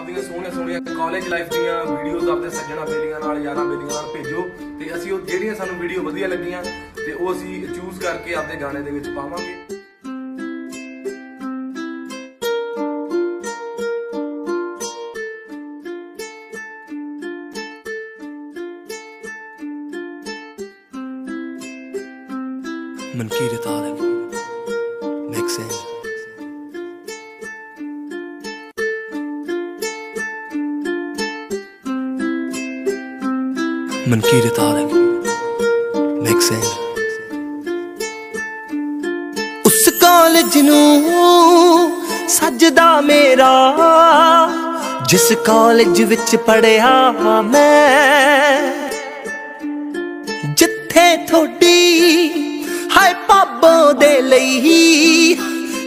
ਆਪਣੀਆਂ ਸੋਹਣੀਆਂ ਸੋਹਣੀਆਂ ਕਾਲਜ ਲਾਈਫ ਦੀਆਂ ਵੀਡੀਓਜ਼ ਆਪਣੇ ਸੱਜਣਾ ਬੇਲੀਆਂ ਨਾਲ, ਯਾਰਾਂ ਬੇਲੀਆਂ ਨਾਲ ਭੇਜੋ। ਤੇ ਅਸੀਂ ਉਹ ਜਿਹੜੀਆਂ ਸਾਨੂੰ ਵੀਡੀਓ ਵਧੀਆ ਲੱਗੀਆਂ, ਤੇ ਉਹ ਅਸੀਂ ਚੂਜ਼ ਕਰਕੇ ਆਪਣੇ ਗਾਣੇ ਦੇ ਵਿੱਚ ਪਾਵਾਂਗੇ। ਮਨਕੀਰਤ ਆਲਮ ਮਿਕਸਿੰਗ ਮਨਕੀਰਤ ਆਲਮ ਮਿਕਸਿੰਗ ਉਸ ਕਾਲਜ ਨੂੰ ਸੱਜਦਾ ਮੇਰਾ, ਜਿਸ ਕਾਲਜ ਵਿੱਚ ਪੜਿਆ ਮੈਂ, ਜਿੱਥੇ ਥੋੜੀ ਹਾਈ ਪਾਪੋ ਦੇ ਲਈ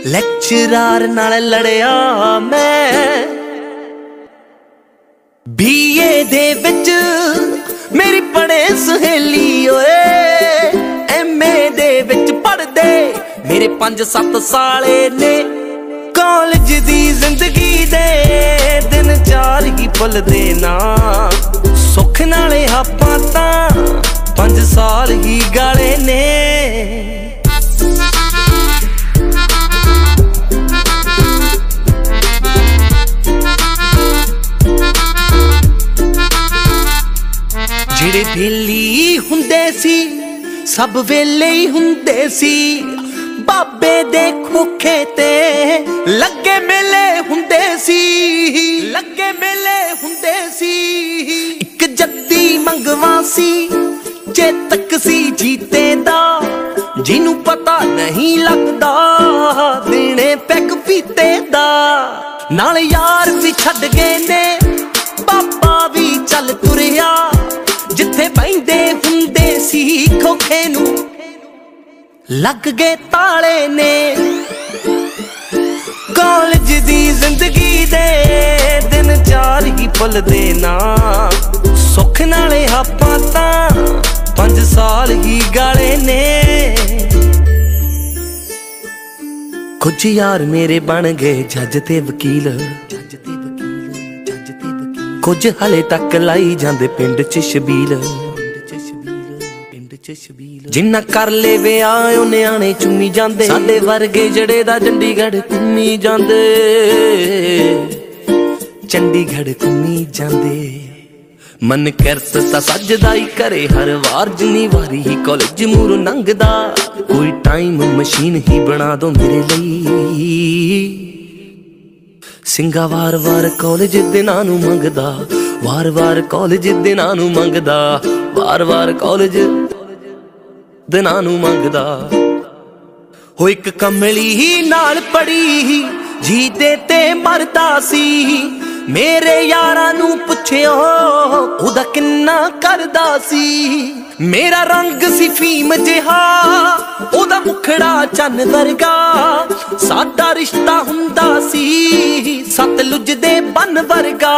ਲੈਕਚਰਾਰ ਨਾਲ ਲੜਿਆ ਮੈਂ। ਬੀਏ ਦੇ ਵਿੱਚ ਮੇਰੀ ਪੜੇ ਸਹੇਲੀ ਓਏ ਐਮਏ ਦੇ ਵਿੱਚ ਪੜਦੇ ਮੇਰੇ 5-7 ਸਾਲੇ ਨੇ ਕਾਲਜ ਦੀ ਜ਼ਿੰਦਗੀ ਦੇ ਦਿਨ ਚਾਰ ਹੀ ਭੁੱਲਦੇ ਨਾ। ਸੁੱਖ ਨਾਲੇ ਆਪਾਂ ਤਾਂ 5 ਸਾਲ ਹੀ ਗਾਲੇ ਨੇ। ਜਿਹੜੇ ਵੇਲੀ ਹੁੰਦੇ ਸੀ, ਸਭ ਵੇਲੇ ਹੀ ਹੁੰਦੇ ਸੀ। ਬਾਬੇ ਦੇ ਖੋਖੇ ਤੇ ਲੱਗੇ ਮੇਲੇ ਹੁੰਦੇ ਸੀ, ਲੱਗੇ ਮੇਲੇ ਹੁੰਦੇ ਸੀ। ਇੱਕ ਜੱਤੀ ਮੰਗਵਾ ਸੀ, ਚੇਤਕ ਸੀ ਜੀਤੇ ਦਾ ਜਿਹਨੂੰ ਪਤਾ ਨਹੀਂ ਲੱਗਦਾ, ਦਿਨੇ ਪੈਕ ਪੀਤੇ ਦਾ ਨਾਲ ਯਾਰ ਵੀ ਛੱਡ ਗਏ ਸੀ ਖੋਖੇ ਨੂੰ। ਲੱਗ ਗਏ ਤਾਲੇ ਨੇ। ਕਾਲਜ ਦੀ ਜ਼ਿੰਦਗੀ ਦੇ ਦਿਨ ਚਾਰ ਹੀ ਭੁੱਲਦੇ ਨਾ। ਸੁੱਖ ਨਾਲੇ ਆਪਾਂ ਤਾਂ 5 ਸਾਲ ਹੀ ਗਾਲੇ ਨੇ। ਕੁਝ ਯਾਰ ਮੇਰੇ ਬਣ ਗਏ ਜੱਜ ਤੇ ਵਕੀਲ ਜੱਜ ਤੇ ਵਕੀਲ ਜੱਜ ਤੇ ਵਕੀਲ। ਕੁਝ ਹਲੇ ਤੱਕ ਲਾਈ ਜਾਂਦੇ ਪਿੰਡ 'ਚ ਸ਼ਬੀਲ। ਜਿੰਨਾ ਕਰ ਲੈ ਵਿਆਹ ਉਹ ਨਿਆਣੇ ਚੁੰਮੀ ਜਾਂਦੇ। ਸਾਡੇ ਵਰਗੇ ਜੜੇ ਦਾ ਚੰਡੀਗੜ੍ਹ ਘੁੰਮੀ ਜਾਂਦੇ। ਚੰਡੀਗੜ੍ਹ ਘੁੰਮੀ ਜਾਂਦੇ। ਮਨ ਕਰਤ ਤਾਂ ਸੱਜਦਾ ਹੀ ਕਰੇ ਹਰ ਵਾਰ ਜਿੰਨੀ ਵਾਰੀ ਹੀ ਕਾਲਜ ਮੂਰੋਂ ਲੰਘਦਾ ਕੋਈ ਟਾਈਮ ਮਸ਼ੀਨ ਹੀ ਬਣਾ ਦੋ ਮੇਰੇ ਲਈ। ਸਿੰਘਾ ਵਾਰ-ਵਾਰ ਕਾਲਜ ਦਿਨਾਂ ਨੂੰ ਮੰਗਦਾ। ਵਾਰ-ਵਾਰ ਕਾਲਜ ਦਿਨਾਂ ਨੂੰ ਮੰਗਦਾ। ਵਾਰ-ਵਾਰ ਕਾਲਜ ਦਿਨਾਂ ਨੂੰ ਮੰਗਦਾ। ਹੋ ਇੱਕ ਕਮਲੀ ਹੀ ਨਾਲ ਪੜੀ ਜੀਤੇ ਤੇ ਮਰਦਾ ਸੀ। ਮੇਰੇ ਯਾਰਾਂ ਨੂੰ ਪੁੱਛਿਓ, ਉਹਦਾ ਕਿੰਨਾ ਕਰਦਾ ਸੀ। ਮੇਰਾ ਰੰਗ ਸੀ ਫੀਮ ਜਿਹਾ, ਉਹਦਾ ਮੁਖੜਾ ਚੰਨ ਵਰਗਾ। ਸਾਡਾ ਰਿਸ਼ਤਾ ਹੁੰਦਾ ਸੀ ਸਤਲੁਜ ਦੇ ਬੰਨ ਵਰਗਾ।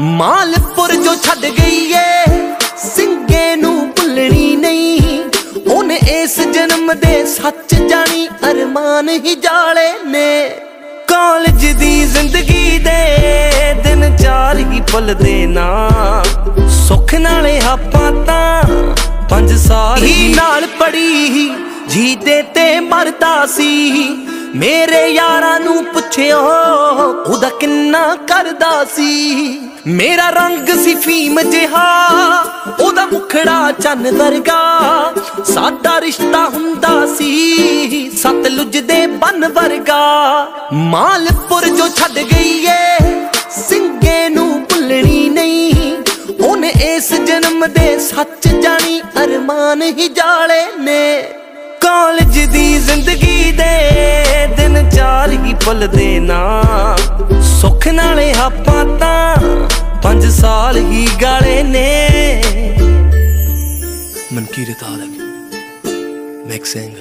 ਮਾਲਪੁਰ ਜੋ ਛੱਡ ਗਈ ਏ ਸਿੰਘੇ ਨੂੰ ਭੁੱਲਣੀ ਨਹੀਂ। ਇਸ ਜਨਮ ਦੇ ਸੱਚ ਜਾਣੀ ਅਰਮਾਨ ਹੀ ਜਾਲੇ ਨੇ। ਕਾਲਜ ਦੀ ਜ਼ਿੰਦਗੀ ਦੇ ਦਿਨ ਚਾਰ ਹੀ ਭੁੱਲਦੇ ਨਾ। ਸੁੱਖ ਨਾਲੇ ਆਪਾਂ ਤਾਂ 5 ਸਾਲ ਹੀ ਨਾਲ ਪੜੀ ਜੀਤੇ ਤੇ ਮਰਦਾ ਸੀ। ਮੇਰੇ ਯਾਰਾਂ ਨੂੰ ਪੁੱਛਿਓ, ਉਹਦਾ ਕਿੰਨਾ ਕਰਦਾ ਸੀ। ਮੇਰਾ ਰੰਗ ਸੀ ਫੀਮ ਜਿਹਾ ਉਹਦਾ ਚੰਨ ਵਰਗਾ। ਸਾਡਾ ਰਿਸ਼ਤਾ ਹੁੰਦਾ ਸੀ ਸਤਲੁਜ ਦੇ ਬੰਨ ਵਰਗਾ। ਮਾਲਪੁਰ ਜੋ ਛੱਡ ਗਈ ਏ ਸਿੰਘੇ ਨੂੰ ਭੁੱਲਣੀ ਨਹੀਂ। ਉਹਨੇ ਇਸ ਜਨਮ ਦੇ ਸੱਚ ਜਾਣੀ ਅਰਮਾਨ ਹੀ ਜਾਲੇ ਨੇ। ਕਾਲਜ ਦੀ ਜ਼ਿੰਦਗੀ ਦੇ ਦਿਨ ਚਾਰ ਹੀ ਭੁੱਲਦੇ ਨਾ। ਸੁੱਖ ਨਾਲੇ ਆਪਾਂ ਤਾਂ 5 ਸਾਲ ਹੀ ਗਾਲੇ ਨੇ। ਮਨਕੀਰਤ ਆਲਮ ਮੈਕਸਿੰਗ